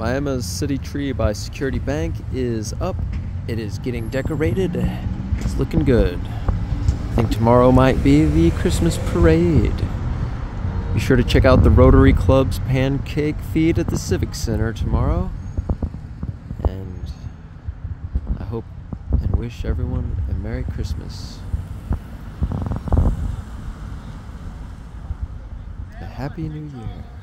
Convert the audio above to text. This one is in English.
Miami's city tree by Security Bank is up. It is getting decorated. It's looking good. I think tomorrow might be the Christmas parade. Be sure to check out the Rotary Club's pancake feed at the Civic Center tomorrow. And I hope and wish everyone a Merry Christmas. A Happy New Year.